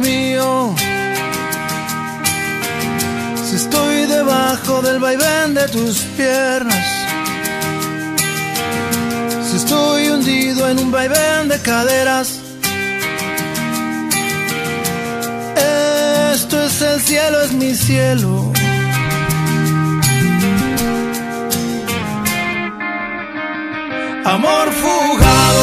mío. Si estoy debajo del vaivén de tus piernas. Si estoy hundido en un vaivén de caderas. Esto es el cielo, es mi cielo. Amor fugado.